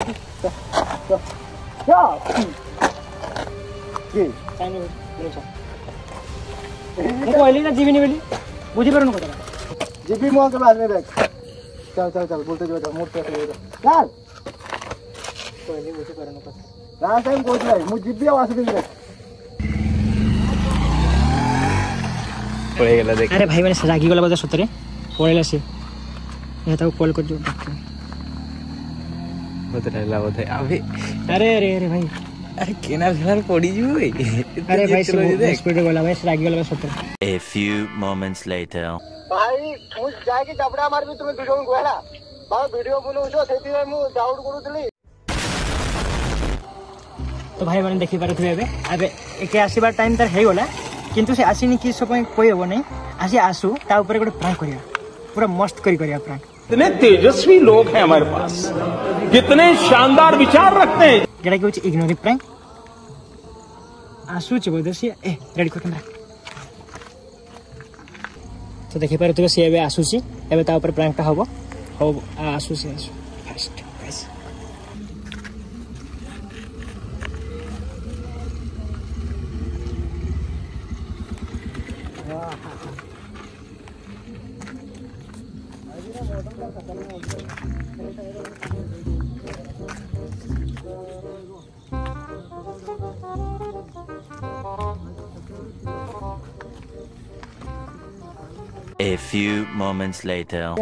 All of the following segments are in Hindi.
야! 예. চাইনি বলেছো ମୁଁ କହିଲି ନା ଯିବିନି ବୋଲି ବୁଝିପାରୁନୁ କଥା ଯିବି ମୁଁ କେବେ ଆସିବି ଦେଖ ଚାଲ ଚାଲ ଚାଲ ବୋଲତେ ଯିବା ମୋର ଚାଲ ଚାଲ କହିଲି ବୁଝିପାରୁନୁ କଥା ଲାଷ୍ଟ ଟାଇମ୍ କହୁଥିଲି ଭାଇ ମୁଁ ଯିବି ଆଉ ଆସିବିନି ଦେଖ ପଳେଇଗଲା ଦେଖ ଆରେ ଭାଇମାନେ ରାଗିଗଲା ବୋଧେ ସତରେ ପଳେଇଲା ସେ ଏହା ତାକୁ କଲ୍ କରିଦେବ ଡାକ୍ତର होते रहेला होता है अभी अरे अरे अरे भाई अरे केना खेलर पड़ी जी भाई अरे भाई स्पीड वाला भाई स्ट्राइक वाला बस होता ए फ्यू मोमेंट्स लेटर भाई मुझ जाके डबड़ा मारबी तुम्हें दुजों गोला बा वीडियो बोलू जो सेती मैं डाउट करू दिली तो भाई मैंने देखी पारे थे एबे एबे एके आसीबार टाइम तर हे गला কিন্তু সে আসিনি কি সব কই হব নাই আজি আসু তা উপরে গোটে প্রাঙ্ক করিবা পুরা মস্ত করি করিবা প্রাঙ্ক कितने तेजस्वी लोग हैं हमारे पास कितने शानदार विचार रखते हैं गड़े कुछ इग्नोर तो देखि पारे तुमे से एबे आसुची एबे ता ऊपर हो आसुची आसू A few moments later.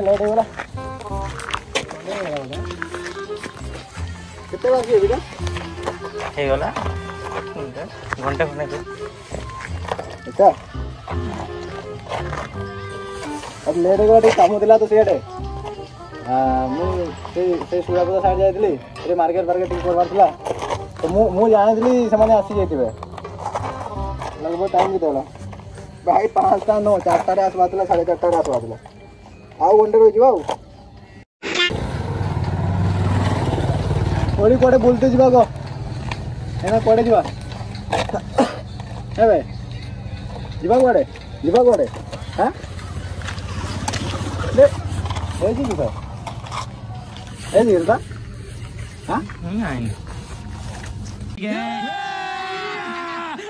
कितने बार किया बेटा? तो सेट है। से से सुड़ा को साइड जाए दिली। तेरे मार्केट बार्केट ठीक करवार तो मुझे मुझे जाने दिली समाने आसी जाती लगभग टाइम कितना? भाई पांचटा न चारटे आसवा साढ़े चार आसवा आंडे रही जाओ कड़ी कड़े बुलते जा कहना कड़े जावा कड़े जावा कड़े हाँ, हाँ?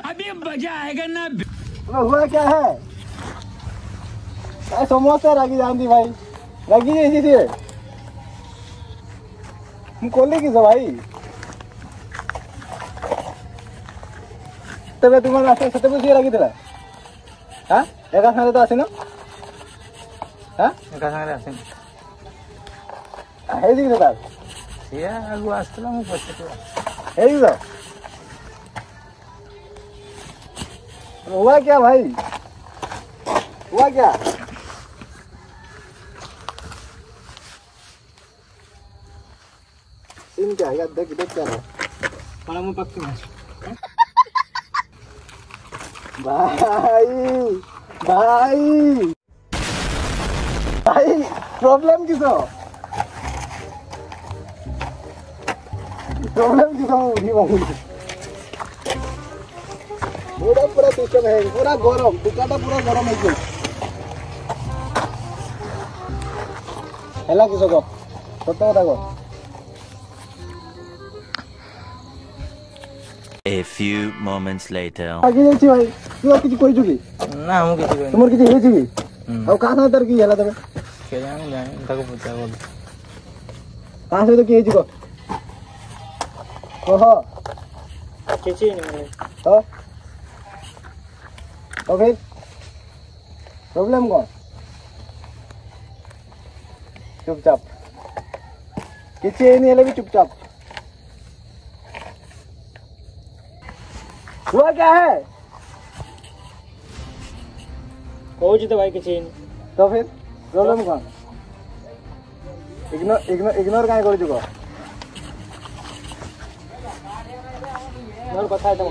अभी मजा आएगा ना अबे हुआ क्या है समोसा रागी जान भाई रागी जी से कोले की से तब तुम रास्ते सत्य बुझे रागी थे हाँ एक सांगे तो आसी ना हाँ? एक सांगे आसी ना हुआ क्या भाई हुआ क्या सीन क्या है देख देख क्या है बड़ा मुंह पक्की भाई भाई भाई प्रॉब्लम किस हो प्रॉब्लम किस हो भाई पूरा पूरा सिस्टम है पूरा गरम टुकाटा पूरा गरम है ହେଲା କିସ କହ ସତ କଥା କହ A few moments later. ଆଜି ଯାଇଛି ଭାଇ ତୁ ଆଉ କିଛି କହିଛୁ କି? ନା ମୁଁ କିଛି କହିନି। ତୁମର କିଛି ହେଇଛି କି? ଆଉ କାହା ସାଙ୍ଗରେ ତାର କି ହେଲା ତବେ? କେଜାଣି ଜାଣି ତାକୁ ପଚାର ବୋଲ। କାହା ସହିତ କି ହେଇଛି କହ? କହ। କିଛି ହେଇନି। ହଁ। तो फिर प्रॉब्लम कौन चुपचाप किसी नहीं है भी चुपचाप हुआ क्या है कहो जी तो भाई किसी नहीं तो फिर प्रॉब्लम कौन इग्नोर इग्नोर इग्नोर क्या कर चुका कथा है तो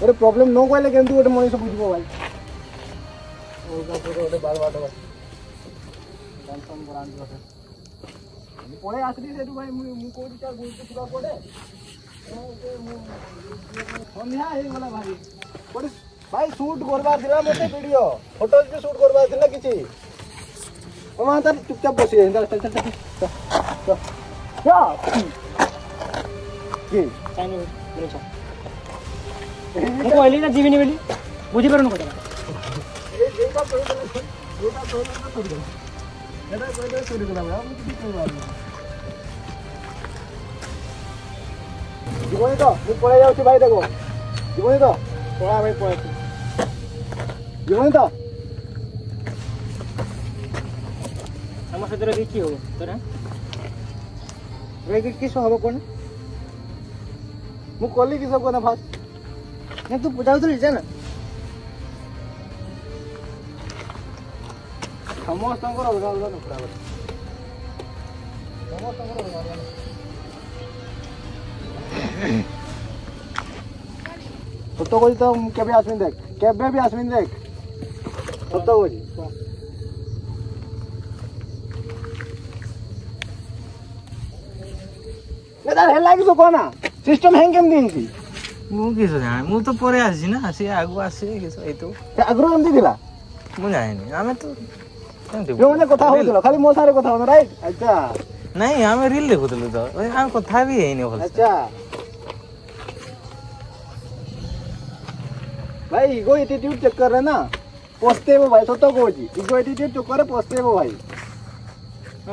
ଗୋଟେ ପ୍ରୋବ୍ଲେମ୍ ନ କହିଲେ କେମିତି ଗୋଟେ ମଣିଷ ବୁଝିବ ଭାଇ ଗୋଟେ ବାର ବାର ପଳେଇ ଆସିଲି ସେଠୁ ଭାଇ ମୁଁ କହୁଛି ତା ଗୁରୁତ୍ୱ ଥିବା ପଡ଼େ ସନ୍ଧ୍ୟା ହେଇଗଲା ଭାଇ ଗୋଟେ ଭାଇ ସୁଟ୍ କରବାର ଥିଲା ମୋତେ ଭିଡ଼ିଓ ଫଟୋ ସୁଟ୍ କରବାର ଥିଲା କିଛି କ'ଣ ତାର ଚୁପଚାପ୍ ବସି ଯାଇ କି ମୁଁ କହିଲି ନା ଯିବିନି ବୋଲି ବୁଝିପାରୁନୁ କଥା জীবনী তো ମୁଁ ପଳେଇ ଯାଉଛି ଭାଇ ଦେଖ জীবনী ତ ପଳା ଭାଇ ପଳେଇ জীবনী ତ ଆମ ସହିତ ରହିକି କି ହବ ତୋର ରହିକି କିସ ହବ କ'ଣ ମୁଁ କଲି କିସ କ'ଣ ଫାଷ୍ଟ नहीं तू जाओ तो ले जाना ସମସ୍ତଙ୍କର ଅଲଗା ଅଲଗା ନୁକୁରା ବୋଲେ ସମସ୍ତଙ୍କର ଅଲଗା ଅଲଗା ସତ କହୁଛି ତ ମୁଁ କେବେ ଆସିବିନି ଦେଖ କେବେ ବି ଆସିବିନି ଦେଖ ସତ କହୁଛି ହେଲା କି ତୁ କହନା ସିଷ୍ଟମ ହେଁ କେମିତି ହେଇଛି ମୁଁ କିସ ଜାଣେ ମୁଁ ତ ପରେ ଆସିଛି ନା ସିଏ ଆଗକୁ ଆସିବେ କିସ ଏଇ ତ ଆଗରୁ ଏମିତି ଥିଲା ମୁଁ ଜାଣିନି ଆମେ ତ ଯେଉଁମାନେ କଥା ହଉଥିଲ ଖାଲି ମୋ ସାଙ୍ଗରେ କଥା ହଉଥିଲ ରାଇଟ୍ ଆଚ୍ଛା ନାଇଁ ଆମେ ରିଲ୍ ଦେଖୁଥିଲୁ ତ ଆମେ କଥା ବି ହେଇନି ଭଲ ଆଚ୍ଛା ଭାଇ ଇଗୋ ଏଟିଟ୍ୟୁଡ୍ ଚକ୍କରରେ ନା ପସ୍ତେଇବ ଭାଇ ସତ କହୁଛି ଇଗୋ ଏଟିଟ୍ୟୁଡ୍ ଚକ୍କରରେ ପସ୍ତେଇବ ଭାଇ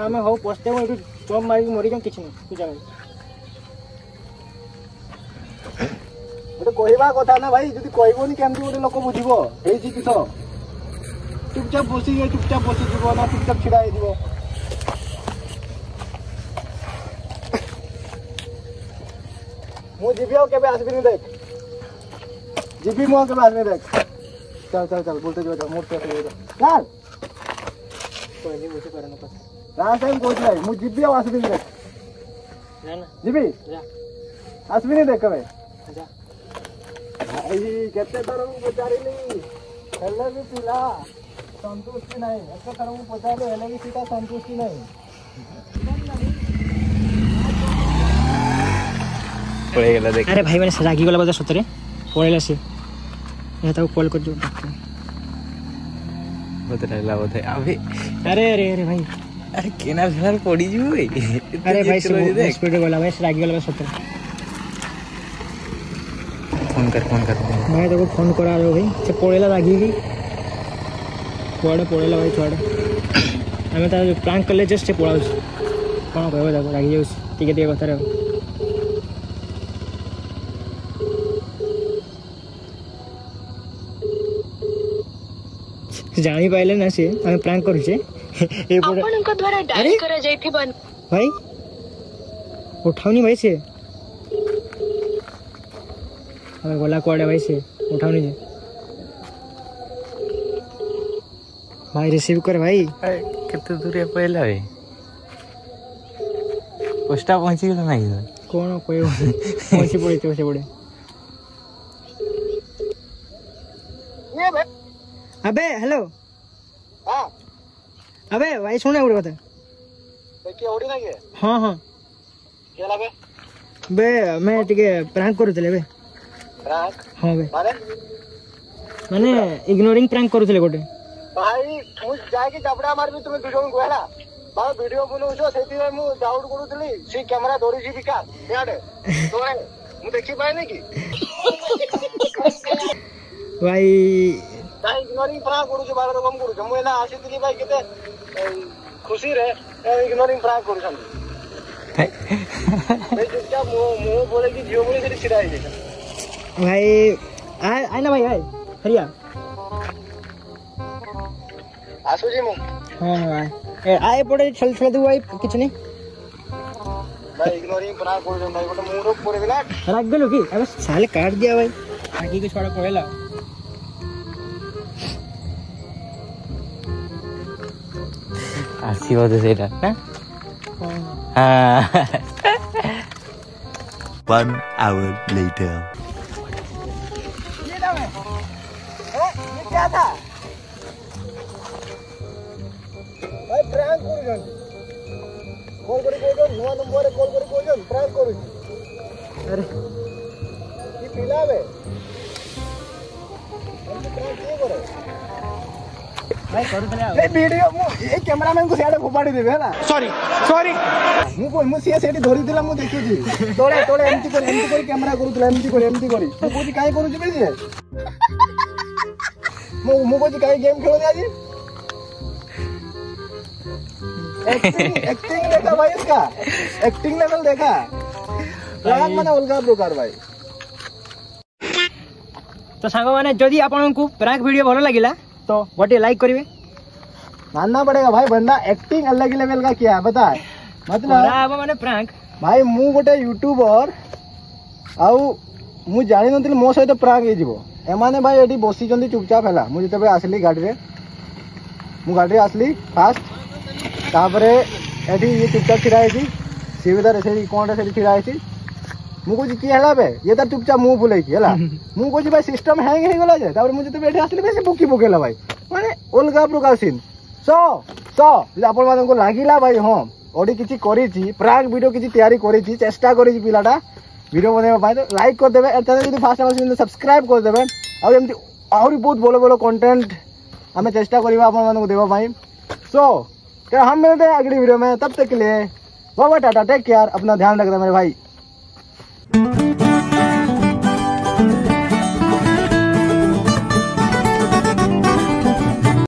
ଆମେ ହଉ ପସ୍ତେଇବ ଏଠୁ ଚମ୍ ମାରିକି ମରିକି କିଛି ନାହିଁ ତୁ ଜାଣିବୁ ଗୋଟେ କହିବା କଥା ନା ଭାଇ ଯଦି କହିବନି କେମିତି ଗୋଟେ ଲୋକ ବୁଝିବ ହେଇଛି କି ତ ଚୁପଚାପ ବସିକି ଚୁପଚାପ ବସିଯିବ ନା ଚୁପଚାପ ଛିଡ଼ା ହେଇଯିବ ମୁଁ ଯିବି ଆଉ କେବେ ଆସିବିନି ଦେଖ ଯିବି ମୁଁ ଆଉ କେବେ ଆସିବିନି ଦେଖ ଚାଲ ଚାଲ ଚାଲ ବୋଲତେ ଯିବା ମୋର ଚାଲ କହିଲି ବୁଝିପାରୁନ କଥା ଲାଷ୍ଟ ଟାଇମ୍ କହୁଛି ଭାଇ ମୁଁ ଯିବି ଆଉ ଆସିବିନି ଦେଖ ଯିବି ଆସିବିନି ଦେଖ ଭାଇ भाई कितने तरह बेचारी नहीं हेले भी पीला संतुष्टि नहीं इतने तरह पचारे हेले भी सीधा संतुष्टि नहीं अरे भाई मैंने सजागी वाला बता सोते रे पड़ेला से यहाँ तक तो कॉल कर दो बतराला बोथे अबे अरे अरे अरे भाई अरे केनाल केनाल पड़ी जी अरे भाई हॉस्पिटल वाला भाई सरागी वाला सोते फोन कर फोन कर मैं देखो फोन करा रहे हो भाई से अच्छा, पोड़ेला लागी की पोड़े पोड़ेला भाई छोड़ हमें तारा जो कर ले जस्ट से पोड़ा उस कौन कहबो देखो लागी जाउस ठीक है ठीक बता रहे हो ଜାଣି ପାଇଲେ अपन उनका द्वारा ପ୍ରାଙ୍କ करा ଆପଣଙ୍କ थी बन भाई उठाओ नहीं भाई से હવે ગોલા કોડે ભાઈ છે ઉઠાવની છે भाई रिसीव कर भाई कितने दूर है पहले भाई पोस्टा पहुंची गला ना इधर कौन हो कोई पहुंची पड़ी थी पहुंची पड़ी ये पड़े अबे हेलो हाँ अबे भाई सुने उड़ बता क्या उड़ी ना क्या हाँ हाँ क्या लागे बे मैं ठीक है प्रांक करू तेरे बे ହଁ ବେ ମାନେ ଇଗ୍ନୋରିଂ ପ୍ରାଙ୍କ କରୁଥିଲେ ଗୋଟେ ଭାଇ ମୁଁ ଯାଇକି ଚାପଡ଼ା ମାରିବି ତୁମେ ଦୁଇ ଜଣଙ୍କୁ ହେଲା ବା ଭିଡିଓ ବୁଲଉଛ ସେଥିପାଇଁ ମୁଁ ଡାଉଟ୍ କରୁଥିଲି ସେ କ୍ୟାମେରା ଧରିଛି ବିକା ଇଆଡ଼େ ମୁଁ ଦେଖିପାରେନି କି ଭାଇ ଭାଇ ଇଗ୍ନୋରିଂ ପ୍ରାଙ୍କ କରୁଛ ବାର ରକମ କରୁଛ ମୁଁ ହେଲା ଆସିଥିଲି ଭାଇ କେତେ ଖୁସିରେ ଇଗ୍ନୋରିଂ ପ୍ରାଙ୍କ କରୁଛନ୍ତି ଭାଇ ଚୁପଚାପ ମୁଁ ମୁଁ ବୋଳିକି ଝିଅ ବୋଲି ସେଠି ଛିଡ଼ା ହେଇଯାଇଛି भाई आए आए ना भाई आए हरिया आसू जी मु हां आए आए पड़े छल छल दू भाई कुछ नहीं भाई इग्नोरिंग बना कोड दो भाई बट मुरो पूरे बिना रख दे लोगी अबे साले काट दिया भाई आगे के छोड़ा कोयला आशीर्वाद सेटा ना हां हाँ। One hour later. में है ये क्या था ভাই প্র্যাঙ্ক করেছেন কল করে কইজন নোয়া নম্বরে কল করে কইজন প্র্যাঙ্ক করেছি আরে কি পিলাবে ଭିଡିଓ ମୁଁ ଏଇ କ୍ୟାମେରାମ୍ୟାନକୁ ସିଆଡେ ଫୋପାଡି ଦେବି ହେଲା ସରି ସରି ମୁଁ ମୁଁ ସିଏ ସେଠି ଧରିଥିଲା ମୁଁ ଦେଖିଛି ତଳେ ତଳେ ଏମିତି କରି ଏମିତି କରି କ୍ୟାମେରା କରୁଥିଲା ଏମିତି କରି ଏମିତି କରି ମୁଁ କହୁଛି କାହିଁ କରୁଛି ବେ ସିଏ હું કોઈ કઈ ગેમ ખેલો ને આજે एक्टिंग एक्टिंग देखा भाई इसका एक्टिंग लेवल देखा राग माने अलगा प्रकार भाई तो माने मैंने जदि आपको प्रांक वीडियो भल लगे तो गोटे लाइक करेंगे मानना पड़ेगा भाई बंदा एक्टिंग अलग लेवल का किया है पता मतलब मैंने प्रांक भाई मु गोटे यूट्यूबर आउ मु जानी नो मो सहित प्रांक हो ଏମାନେ ଭାଇ ଏଠି ବସିଛନ୍ତି ଚୁପଚାପ ହେଲା ମୁଁ ଯେତେବେଳେ ଆସିଲି ଗାଡ଼ିରେ ମୁଁ ଗାଡ଼ିରେ ଆସିଲି ଫାଷ୍ଟ ତାପରେ ଏଠି ଇଏ ଚୁପଚାପ ଛିଡ଼ା ହେଇଛି ସିବିଧାରେ ସେଠି କ'ଣଟା ସେଠି ଛିଡ଼ା ହେଇଛି ମୁଁ କହୁଛି କିଏ ହେଲା ବେ ଇଏ ତାର ଚୁପଚାପ ମୁଁ ବୁଲେଇକି ହେଲା ମୁଁ କହୁଛି ଭାଇ ସିଷ୍ଟମ ହ୍ୟାଙ୍ଗ ହେଇଗଲା ଯେ ତାପରେ ମୁଁ ଯେତେବେଳେ ଏଠି ଆସିଲି ଭାଇ ସେ ବୁକି ପକେଇଲା ଭାଇ ମାନେ ଅଲଗା ପ୍ରକାର ସିନ୍ ସ ସ ଯଦି ଆପଣମାନଙ୍କୁ ଲାଗିଲା ଭାଇ ହଁ ଓଡ଼ି କିଛି କରିଛି ପ୍ରାଙ୍କ ଭିଡ଼ିଓ କିଛି ତିଆରି କରିଛି ଚେଷ୍ଟା କରିଛି ପିଲାଟା भिड बनवा पाए लाइक करदे एंड फास्ट आम सब्सक्राइब करदे आम आहुत भल भल कंटेन्ट आम चेस्ट करवा देवाई सो हम मिलते हैं अगली वीडियो में तब तक के लिए बाबा टाटा टेक केयर अपना ध्यान रखना मेरे भाई